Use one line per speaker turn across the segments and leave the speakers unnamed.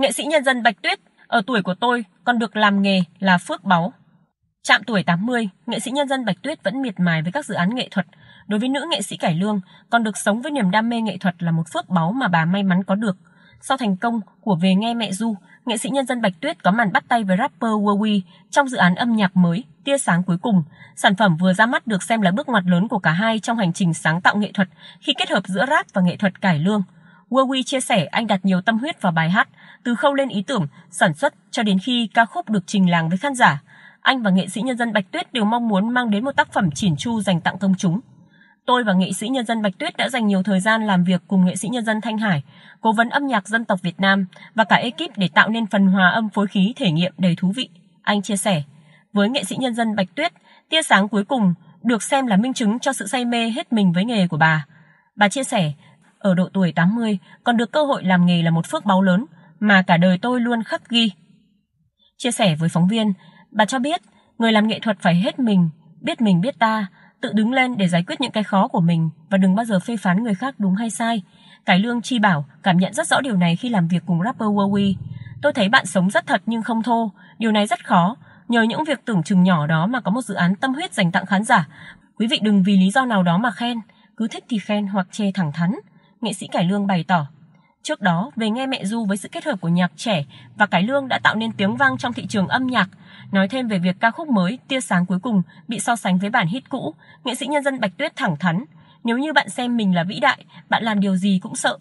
Nghệ sĩ nhân dân Bạch Tuyết, ở tuổi của tôi còn được làm nghề là phước báu. Chạm tuổi 80, nghệ sĩ nhân dân Bạch Tuyết vẫn miệt mài với các dự án nghệ thuật. Đối với nữ nghệ sĩ cải lương, còn được sống với niềm đam mê nghệ thuật là một phước báu mà bà may mắn có được. Sau thành công của Về nghe mẹ Du, nghệ sĩ nhân dân Bạch Tuyết có màn bắt tay với rapper Wowy trong dự án âm nhạc mới Tia sáng cuối cùng. Sản phẩm vừa ra mắt được xem là bước ngoặt lớn của cả hai trong hành trình sáng tạo nghệ thuật khi kết hợp giữa rap và nghệ thuật cải lương. Wowi chia sẻ anh đặt nhiều tâm huyết vào bài hát, từ khâu lên ý tưởng, sản xuất cho đến khi ca khúc được trình làng với khán giả. Anh và nghệ sĩ nhân dân Bạch Tuyết đều mong muốn mang đến một tác phẩm chỉn chu dành tặng công chúng. Tôi và nghệ sĩ nhân dân Bạch Tuyết đã dành nhiều thời gian làm việc cùng nghệ sĩ nhân dân Thanh Hải, cố vấn âm nhạc dân tộc Việt Nam và cả ekip để tạo nên phần hòa âm phối khí thể nghiệm đầy thú vị. Anh chia sẻ, với nghệ sĩ nhân dân Bạch Tuyết, tia sáng cuối cùng được xem là minh chứng cho sự say mê hết mình với nghề của bà. Bà chia sẻ, ở độ tuổi 80 còn được cơ hội làm nghề là một phước báu lớn mà cả đời tôi luôn khắc ghi. Chia sẻ với phóng viên, bà cho biết người làm nghệ thuật phải hết mình, biết mình biết ta, tự đứng lên để giải quyết những cái khó của mình và đừng bao giờ phê phán người khác đúng hay sai. Cải Lương Chi bảo cảm nhận rất rõ điều này khi làm việc cùng rapper Wowy. Tôi thấy bạn sống rất thật nhưng không thô, điều này rất khó. Nhờ những việc tưởng chừng nhỏ đó mà có một dự án tâm huyết dành tặng khán giả. Quý vị đừng vì lý do nào đó mà khen, cứ thích thì khen hoặc chê thẳng thắn. Nghệ sĩ Cải Lương bày tỏ. Trước đó, về nghe mẹ Du với sự kết hợp của nhạc trẻ và Cải Lương đã tạo nên tiếng vang trong thị trường âm nhạc. Nói thêm về việc ca khúc mới Tia sáng cuối cùng bị so sánh với bản hit cũ, nghệ sĩ nhân dân Bạch Tuyết thẳng thắn. Nếu như bạn xem mình là vĩ đại, bạn làm điều gì cũng sợ.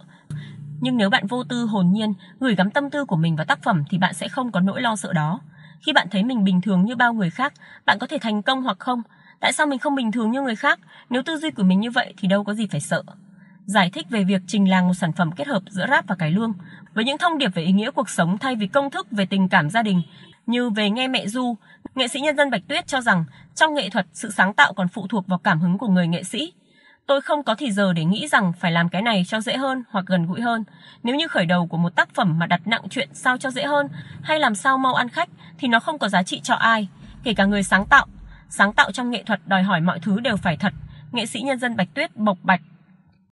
Nhưng nếu bạn vô tư hồn nhiên, gửi gắm tâm tư của mình vào tác phẩm thì bạn sẽ không có nỗi lo sợ đó. Khi bạn thấy mình bình thường như bao người khác, bạn có thể thành công hoặc không. Tại sao mình không bình thường như người khác? Nếu tư duy của mình như vậy thì đâu có gì phải sợ giải thích về việc trình làng một sản phẩm kết hợp giữa rap và cải lương. Với những thông điệp về ý nghĩa cuộc sống thay vì công thức về tình cảm gia đình, như về nghe mẹ du, nghệ sĩ nhân dân bạch tuyết cho rằng trong nghệ thuật, sự sáng tạo còn phụ thuộc vào cảm hứng của người nghệ sĩ. Tôi không có thì giờ để nghĩ rằng phải làm cái này cho dễ hơn hoặc gần gũi hơn. Nếu như khởi đầu của một tác phẩm mà đặt nặng chuyện sao cho dễ hơn, hay làm sao mau ăn khách, thì nó không có giá trị cho ai, kể cả người sáng tạo. Sáng tạo trong nghệ thuật đòi hỏi mọi thứ đều phải thật. Nghệ sĩ nhân dân bạch tuyết bộc bạch.